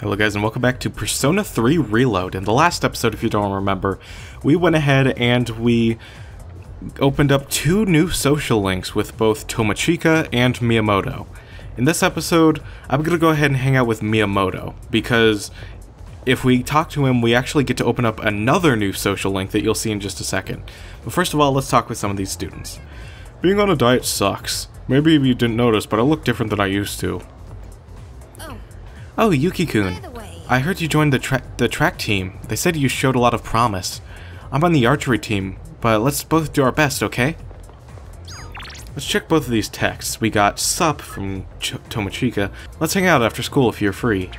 Hello guys and welcome back to Persona 3 Reload. In the last episode, if you don't remember, we went ahead and we opened up two new social links with both Tomochika and Miyamoto. In this episode, I'm gonna go ahead and hang out with Miyamoto, because if we talk to him, we actually get to open up another new social link that you'll see in just a second. But first of all, let's talk with some of these students. Being on a diet sucks. Maybe you didn't notice, but I look different than I used to. Oh, Yuki-kun. By the way- I heard you joined the, tra the track team. They said you showed a lot of promise. I'm on the archery team, but let's both do our best, okay? Let's check both of these texts. We got Sup from Ch Tomochika. Let's hang out after school if you're free.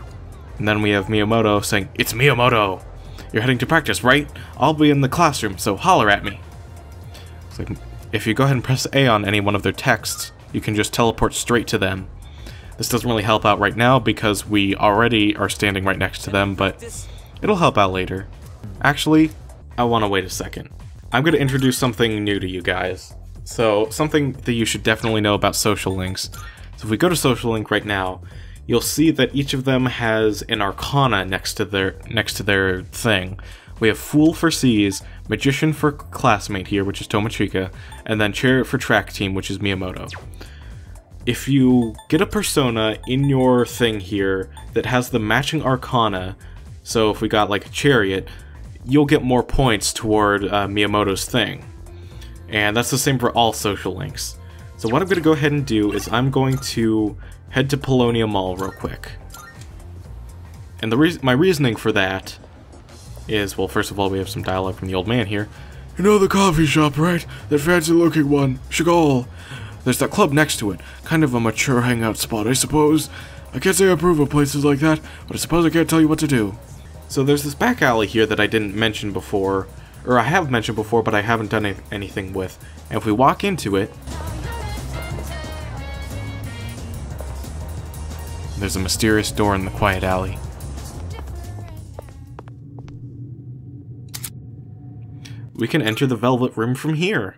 And then we have Miyamoto saying, It's Miyamoto! You're heading to practice, right? I'll be in the classroom, so holler at me. So if you go ahead and press A on any one of their texts, you can just teleport straight to them. This doesn't really help out right now because we already are standing right next to them, but it'll help out later. Actually, I want to wait a second. I'm going to introduce something new to you guys. So, something that you should definitely know about social links. So if we go to social link right now, you'll see that each of them has an arcana next to their next to their thing. We have Fool for SEES, Magician for Classmate here, which is Tomochika, and then Chariot for Track Team, which is Miyamoto if you get a persona in your thing here that has the matching arcana, so if we got like a chariot, you'll get more points toward uh, Miyamoto's thing. And that's the same for all social links. So what I'm going to go ahead and do is I'm going to head to Paulownia Mall real quick. And the rea my reasoning for that is, well, first of all, we have some dialogue from the old man here. You know the coffee shop, right? That fancy looking one. Chagall. There's that club next to it. Kind of a mature hangout spot, I suppose. I can't say I approve of places like that, but I suppose I can't tell you what to do. So there's this back alley here that I didn't mention before, or I have mentioned before, but I haven't done any- anything with. And if we walk into it, there's a mysterious door in the quiet alley. We can enter the Velvet Room from here.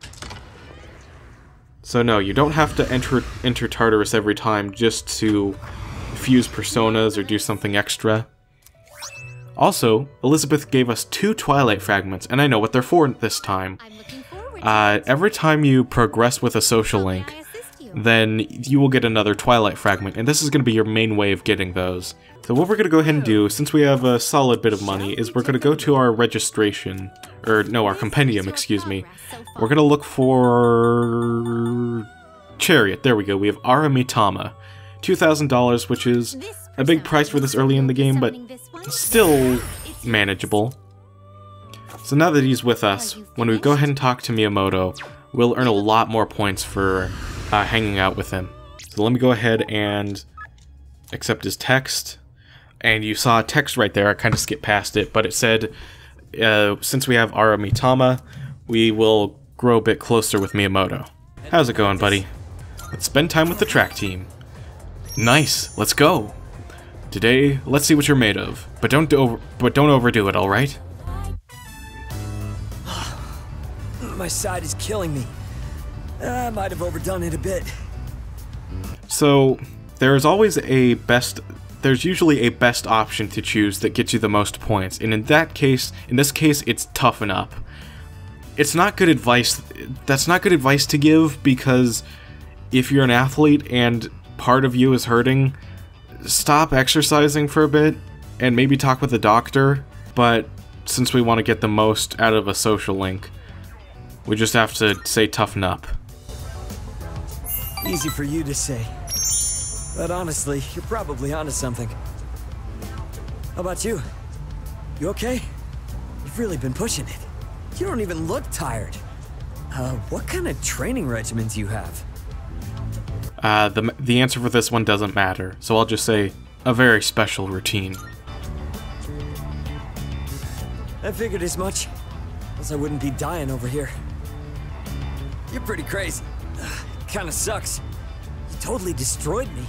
So no, you don't have to enter enter Tartarus every time just to fuse personas or do something extra. Also, Elizabeth gave us two Twilight fragments, and I know what they're for this time. I'm looking forward to Uh, every time you progress with a social link, may I assist you? then you will get another Twilight fragment, and this is going to be your main way of getting those. So what we're going to go ahead and do, since we have a solid bit of money, is we're going to go to our registration, or no, our compendium, excuse me. We're to look for... Chariot, there we go, we have Aramitama. $2,000, which is a big price for this early in the game, but still manageable. So now that he's with us, when we go ahead and talk to Miyamoto, we'll earn a lot more points for uh, hanging out with him. So let me go ahead and accept his text. And you saw a text right there, I kind of skipped past it, but it said, uh, since we have Aramitama, we will grow a bit closer with Miyamoto. How's it going, buddy? Let's spend time with the track team. Nice, let's go. Today, let's see what you're made of, but don't do over, but don't overdo it, all right? My side is killing me. I might have overdone it a bit. So, there's always a best there's usually a best option to choose that gets you the most points. And in that case, in this case, it's toughen up. It's not good advice. That's not good advice to give because if you're an athlete and part of you is hurting, stop exercising for a bit and maybe talk with a doctor. But since we want to get the most out of a social link, we just have to say toughen up. Easy for you to say. But honestly, you're probably onto something. How about you? You okay? You've really been pushing it. You don't even look tired. Uh, what kind of training regimen do you have? Uh, the, the answer for this one doesn't matter, so I'll just say a very special routine. I figured as much. Else I wouldn't be dying over here. You're pretty crazy. Kinda sucks. You totally destroyed me.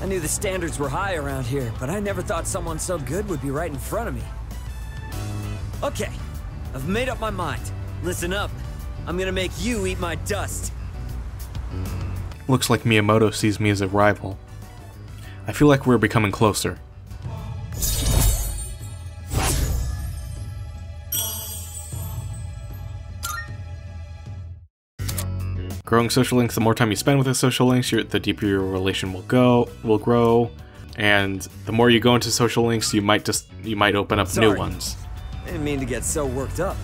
I knew the standards were high around here, but I never thought someone so good would be right in front of me. Okay, I've made up my mind. Listen up. I'm gonna make you eat my dust. Looks like Miyamoto sees me as a rival. I feel like we're becoming closer. Growing social links, the more time you spend with the social links, the deeper your relation will go, will grow, and the more you go into social links, you might just you might open up new Sorry. ones. I didn't mean to get so worked up.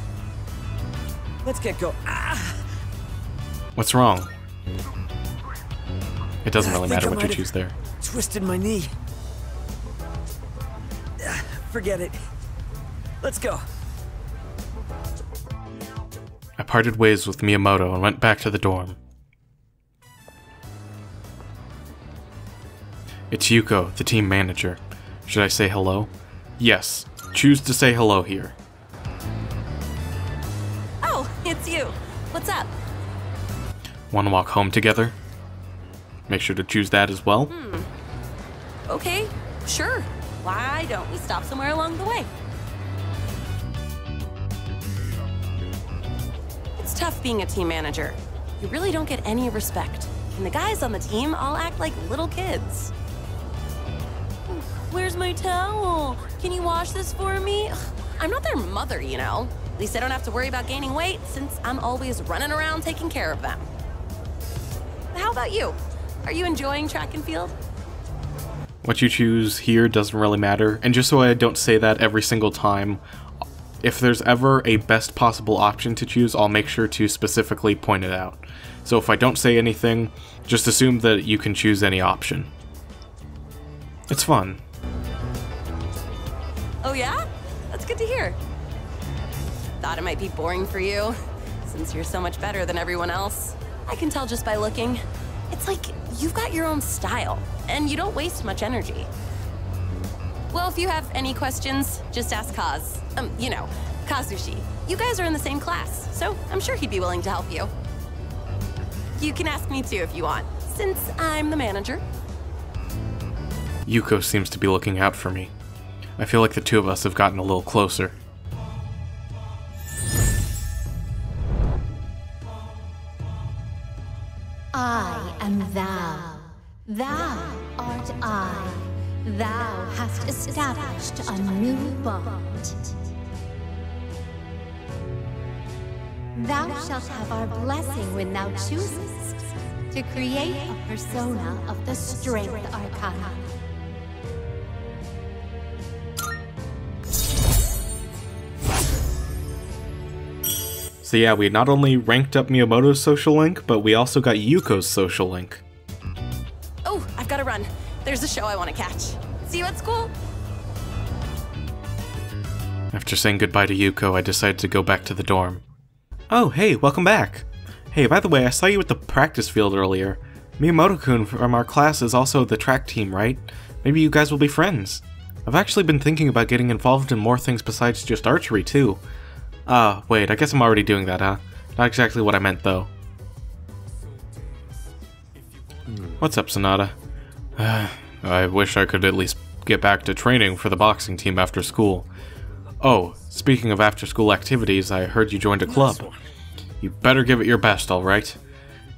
Let's get go. Ah! What's wrong? It doesn't really matter I what you choose there. Twisted my knee. Ah, Forget it. Let's go. I parted ways with Miyamoto and went back to the dorm. It's Yuko, the team manager. Should I say hello? Yes. Choose to say hello here. Oh, it's you. What's up? Want to walk home together? Make sure to choose that as well. Hmm. Okay, sure. Why don't we stop somewhere along the way? Tough being a team manager. You really don't get any respect. And the guys on the team all act like little kids. Where's my towel? Can you wash this for me? I'm not their mother, you know. At least I don't have to worry about gaining weight since I'm always running around taking care of them. How about you? Are you enjoying track and field? What you choose here doesn't really matter. And just so I don't say that every single time, if there's ever a best possible option to choose, I'll make sure to specifically point it out. So if I don't say anything, just assume that you can choose any option. It's fun. Oh, yeah? That's good to hear. Thought it might be boring for you, since you're so much better than everyone else. I can tell just by looking. It's like you've got your own style, and you don't waste much energy. Well, if you have any questions, just ask Kaz. Um, you know, Kazushi. You guys are in the same class, so I'm sure he'd be willing to help you. You can ask me too if you want, since I'm the manager. Yuko seems to be looking out for me. I feel like the two of us have gotten a little closer. Shalt have our blessing when thou choosest to create a persona of the Strength Arcana. So yeah, we not only ranked up Miyamoto's social link, but we also got Yuko's social link. Oh, I've got to run. There's a show I want to catch. See you at school. After saying goodbye to Yuko, I decided to go back to the dorm. Oh, hey, welcome back. Hey, by the way, I saw you at the practice field earlier. Miyamoto-kun from our class is also the track team, right? Maybe you guys will be friends. I've actually been thinking about getting involved in more things besides just archery, too. Ah, wait, I guess I'm already doing that, huh? Not exactly what I meant, though. What's up, Sonata? I wish I could at least get back to training for the boxing team after school. Oh, speaking of after school activities, I heard you joined a club. You better give it your best, alright?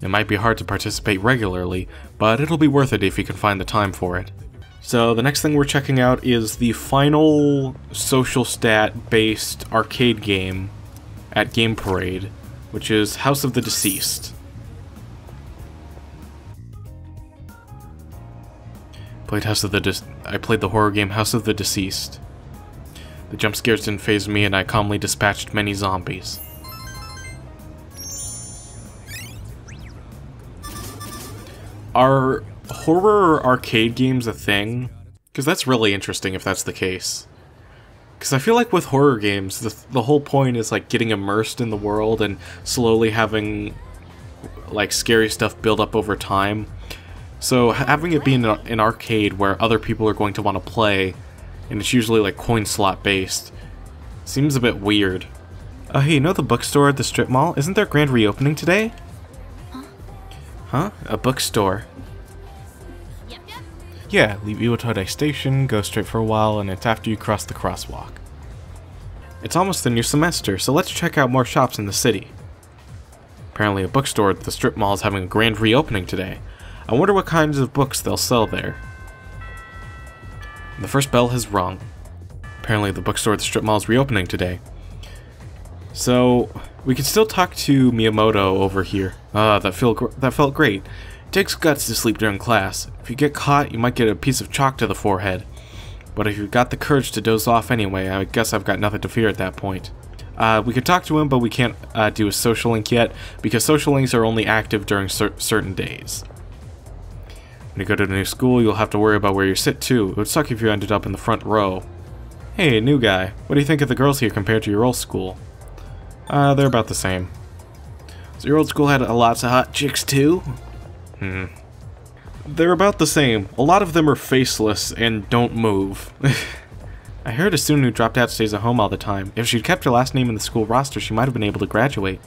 It might be hard to participate regularly, but it'll be worth it if you can find the time for it. So, the next thing we're checking out is the final social stat based arcade game at Game Parade, which is House of the Deceased. Played House of the Dis- I played the horror game House of the Deceased. The jump scares didn't phase me, and I calmly dispatched many zombies. Are horror arcade games a thing? Because that's really interesting if that's the case. Because I feel like with horror games, the, the whole point is like getting immersed in the world and slowly having like scary stuff build up over time. So having it be in an arcade where other people are going to want to play, and it's usually like coin slot based, seems a bit weird. Uh, hey, you know the bookstore at the strip mall? Isn't there grand reopening today? Huh? A bookstore? Yeah, leave Iwatodai Station, go straight for a while, and it's after you cross the crosswalk. It's almost the new semester, so let's check out more shops in the city. Apparently a bookstore at the strip mall is having a grand reopening today. I wonder what kinds of books they'll sell there. The first bell has rung. Apparently the bookstore at the strip mall is reopening today. So, we can still talk to Miyamoto over here. Ah, that, that felt great. It takes guts to sleep during class. If you get caught, you might get a piece of chalk to the forehead. But if you've got the courage to doze off anyway, I guess I've got nothing to fear at that point. Uh, we could talk to him, but we can't uh, do a social link yet, because social links are only active during cer certain days. When you go to a new school, you'll have to worry about where you sit too. It would suck if you ended up in the front row. Hey, new guy. What do you think of the girls here compared to your old school? Uh, they're about the same. So your old school had lots of hot chicks too? Hmm. They're about the same. A lot of them are faceless and don't move. I heard a student who dropped out stays at home all the time. If she'd kept her last name in the school roster, she might have been able to graduate.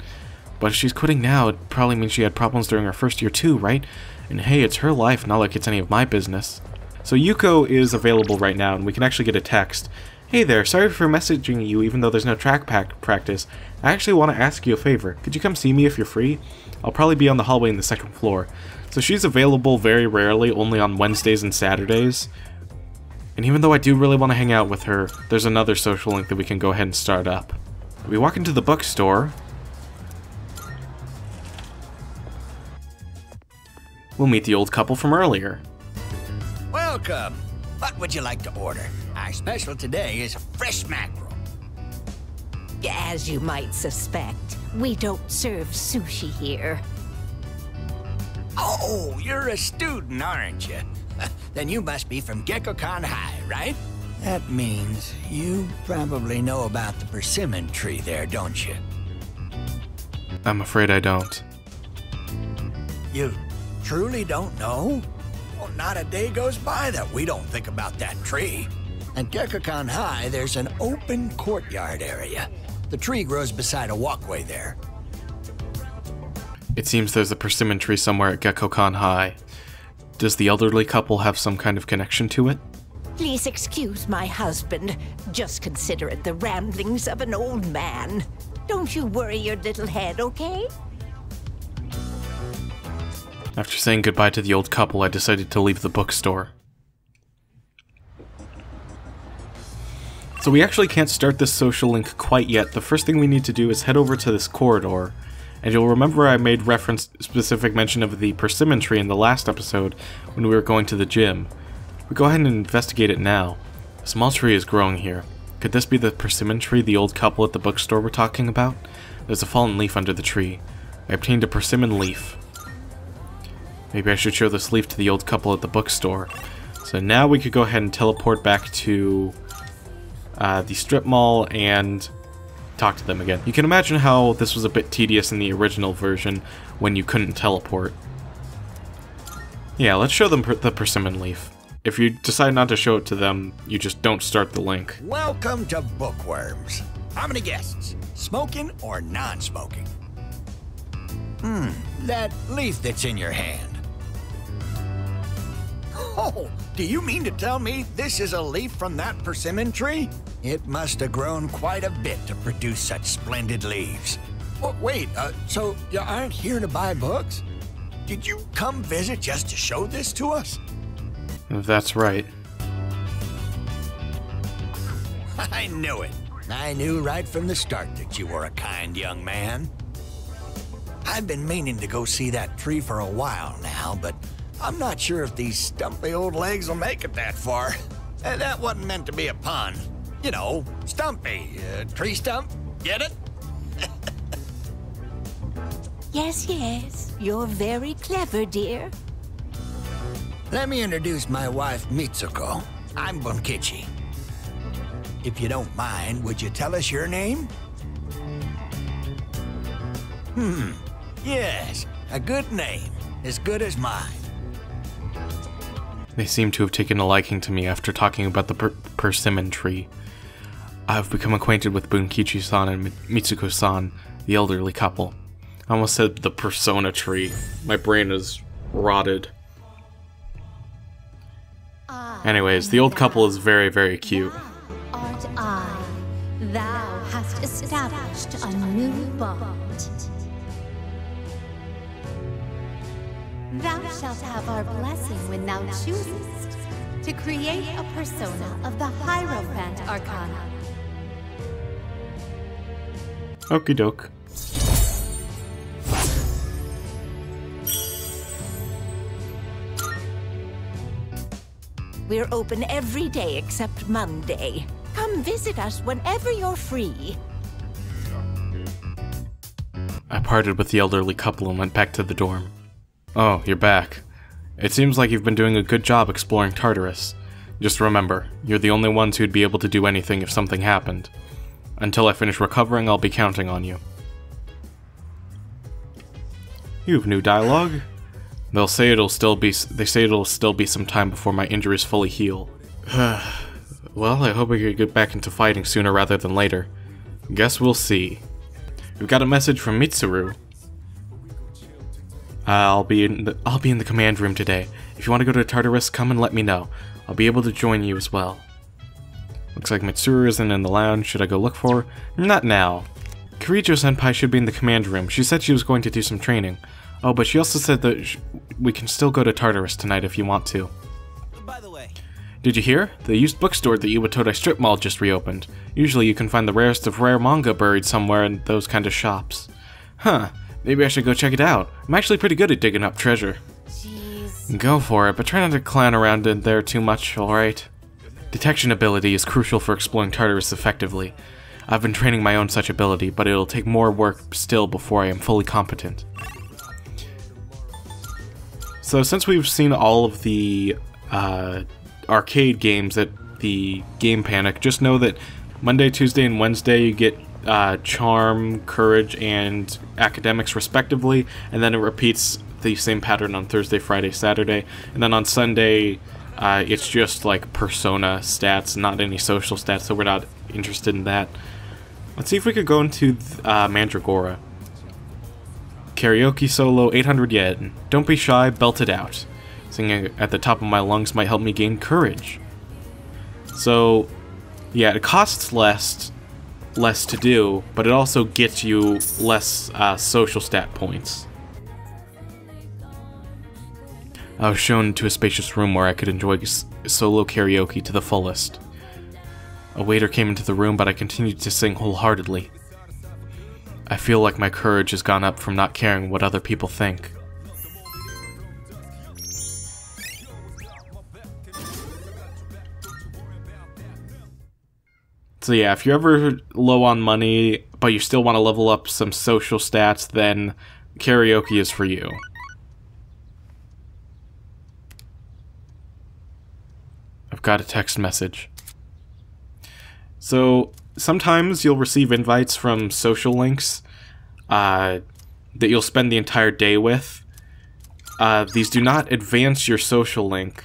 But if she's quitting now, it probably means she had problems during her first year too, right? And hey, it's her life, not like it's any of my business. So Yuko is available right now, and we can actually get a text. Hey there, sorry for messaging you even though there's no track pack practice. I actually want to ask you a favor. Could you come see me if you're free? I'll probably be on the hallway in the second floor. So she's available very rarely, only on Wednesdays and Saturdays. And even though I do really want to hang out with her, there's another social link that we can go ahead and start up. We walk into the bookstore. We'll meet the old couple from earlier. Welcome. What would you like to order? Our special today is a fresh mackerel. As you might suspect, we don't serve sushi here. Oh, you're a student, aren't you? then you must be from Gekkoukan High, right? That means you probably know about the persimmon tree there, don't you? I'm afraid I don't. You truly don't know? Well, not a day goes by that we don't think about that tree. At Gekkoukan High, there's an open courtyard area. The tree grows beside a walkway there. It seems there's a persimmon tree somewhere at Gekkoukan High. Does the elderly couple have some kind of connection to it? Please excuse my husband. Just consider it the ramblings of an old man. Don't you worry your little head, okay? After saying goodbye to the old couple, I decided to leave the bookstore. So we actually can't start this social link quite yet. The first thing we need to do is head over to this corridor. And you'll remember I made reference, specific mention of the persimmon tree in the last episode when we were going to the gym. We go ahead and investigate it now. A small tree is growing here. Could this be the persimmon tree the old couple at the bookstore were talking about? There's a fallen leaf under the tree. I obtained a persimmon leaf. Maybe I should show this leaf to the old couple at the bookstore. So now we could go ahead and teleport back to uh, the strip mall and talk to them again. You can imagine how this was a bit tedious in the original version when you couldn't teleport. Yeah, let's show them per the persimmon leaf. If you decide not to show it to them, you just don't start the link. Welcome to Bookworms. How many guests? Smoking or non-smoking? Hmm, that leaf that's in your hand. Oh, do you mean to tell me this is a leaf from that persimmon tree? It must have grown quite a bit to produce such splendid leaves. Oh, wait, uh, so you aren't here to buy books? Did you come visit just to show this to us? That's right. I knew it. I knew right from the start that you were a kind young man. I've been meaning to go see that tree for a while now, but I'm not sure if these stumpy old legs will make it that far. Uh, that wasn't meant to be a pun. You know, stumpy, uh, tree stump, get it? Yes, yes. You're very clever, dear. Let me introduce my wife, Mitsuko. I'm Bunkichi. If you don't mind, would you tell us your name? Hmm, yes, a good name. As good as mine. They seem to have taken a liking to me after talking about the per persimmon tree. I've become acquainted with Bunkichi-san and Mitsuko-san, the elderly couple. I almost said the persona tree. My brain is rotted. Anyways, the old couple is very, very cute. Art I, thou hast established a new bond. Thou shalt have our blessing when thou choosest to create a persona of the Hierophant Arcana. Okie doke. We're open every day except Monday. Come visit us whenever you're free. I parted with the elderly couple and went back to the dorm. Oh, you're back. It seems like you've been doing a good job exploring Tartarus. Just remember, you're the only ones who'd be able to do anything if something happened. Until I finish recovering, I'll be counting on you. You've new dialogue? They'll say it'll still be they say it'll still be some time before my injuries fully heal. well, I hope we can get back into fighting sooner rather than later. Guess we'll see. We've got a message from Mitsuru. I'll be in the I'll be in the command room today. If you want to go to Tartarus, come and let me know. I'll be able to join you as well. Looks like Mitsuru isn't in the lounge. Should I go look for her? Not now. Kirijo Senpai should be in the command room. She said she was going to do some training. Oh, but she also said that we can still go to Tartarus tonight if you want to. By the way, Did you hear? The used bookstore at the Iwatodai Strip Mall just reopened. Usually you can find the rarest of rare manga buried somewhere in those kind of shops. Huh, maybe I should go check it out. I'm actually pretty good at digging up treasure. Jeez. Go for it, but try not to clown around in there too much, alright? Detection ability is crucial for exploring Tartarus effectively. I've been training my own such ability, but it'll take more work still before I am fully competent. So since we've seen all of the uh, arcade games at the Game Panic, just know that Monday, Tuesday, and Wednesday you get uh, Charm, Courage, and Academics respectively, and then it repeats the same pattern on Thursday, Friday, Saturday, and then on Sunday uh, it's just like Persona stats, not any social stats, so we're not interested in that. Let's see if we could go into uh, Mandragora. Karaoke solo, 800 yen. Don't be shy, belt it out. Singing at the top of my lungs might help me gain courage. So, yeah, it costs less, less to do, but it also gets you less uh, social stat points. I was shown into a spacious room where I could enjoy solo karaoke to the fullest. A waiter came into the room, but I continued to sing wholeheartedly. I feel like my courage has gone up from not caring what other people think. So yeah, if you're ever low on money, but you still want to level up some social stats, then karaoke is for you. I've got a text message. So sometimes you'll receive invites from social links uh, that you'll spend the entire day with. Uh, these do not advance your social link.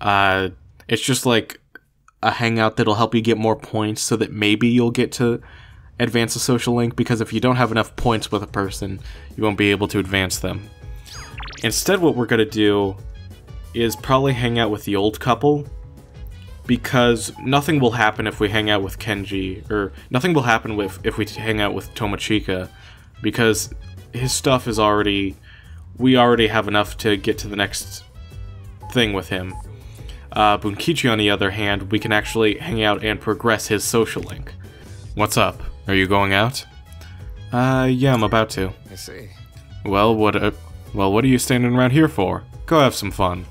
Uh, it's just like a hangout that'll help you get more points so that maybe you'll get to advance a social link because if you don't have enough points with a person, you won't be able to advance them. Instead, what we're going to do is probably hang out with the old couple because nothing will happen if we hang out with Kenji, or nothing will happen with if we hang out with Tomochika, because his stuff is already, we already have enough to get to the next thing with him. Uh, Bunkichi, on the other hand, we can actually hang out and progress his social link. What's up? Are you going out? Uh, yeah, I'm about to. I see. Well, what? Uh, well, what are you standing around here for? Go have some fun.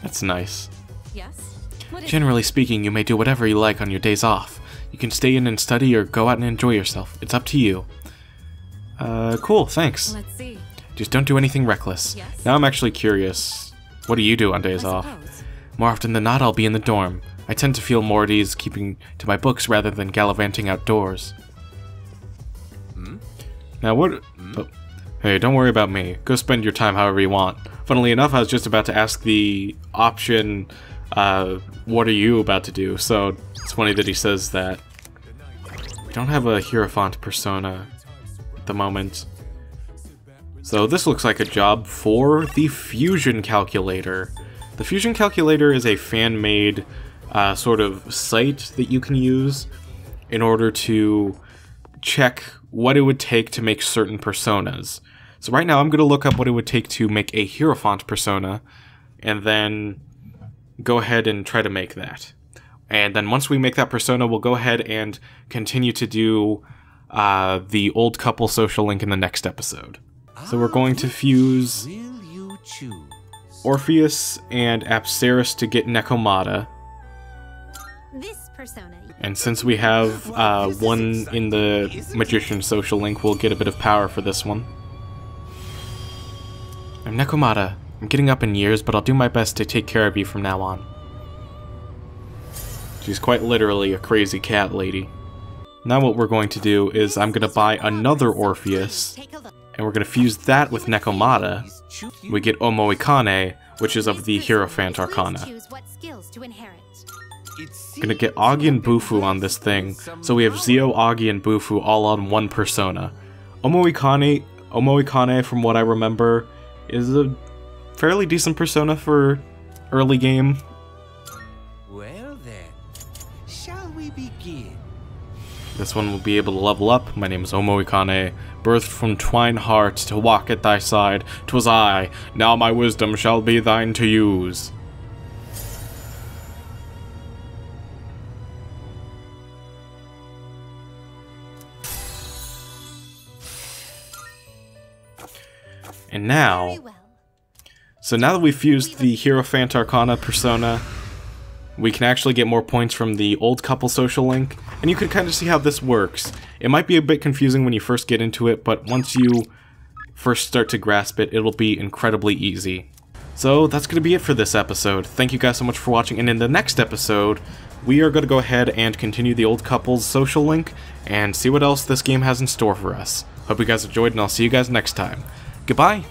That's nice. Yes? What is Generally speaking, you may do whatever you like on your days off. You can stay in and study or go out and enjoy yourself. It's up to you. Uh, cool, thanks. Let's see. Just don't do anything reckless. Yes. Now I'm actually curious. What do you do on days off? More often than not, I'll be in the dorm. I tend to feel more at ease keeping to my books rather than gallivanting outdoors. Hmm? Now what? oh, hey, don't worry about me. Go spend your time however you want. Funnily enough, I was just about to ask the option, uh, what are you about to do? So it's funny that he says that. We don't have a Hierophant persona at the moment. So this looks like a job for the Fusion Calculator. The Fusion Calculator is a fan-made uh, sort of site that you can use in order to check what it would take to make certain personas. So right now I'm going to look up what it would take to make a Hierophant persona, and then go ahead and try to make that. And then once we make that persona, we'll go ahead and continue to do uh, the old couple social link in the next episode. So we're going to fuse Will you choose? Orpheus and Apsaras to get Nekomata. This persona. And since we have uh, one in the Magician social link, we'll get a bit of power for this one. I'm Nekomata. I'm getting up in years, but I'll do my best to take care of you from now on. She's quite literally a crazy cat lady. Now what we're going to do is I'm going to buy another Orpheus, Take a look. And we're going to fuse that with Nekomata. We get Omoikane, which is of the Hierophant Arcana. Choose what skills to inherit. Gonna get Agi and Bufu on this thing, so we have Zio, Agi, and Bufu all on one persona. Omoikane, Omoikane, from what I remember, is a fairly decent persona for early game. This one will be able to level up. My name is Omoikane, birthed from twine heart to walk at thy side. 'Twas I, now my wisdom shall be thine to use. And now, so now that we've fused the Hierophant Arcana persona, we can actually get more points from the old couple social link, and you can kind of see how this works. It might be a bit confusing when you first get into it, but once you first start to grasp it, it'll be incredibly easy. So that's going to be it for this episode. Thank you guys so much for watching, and in the next episode, we are going to go ahead and continue the old couple's social link, and see what else this game has in store for us. Hope you guys enjoyed, and I'll see you guys next time. Goodbye!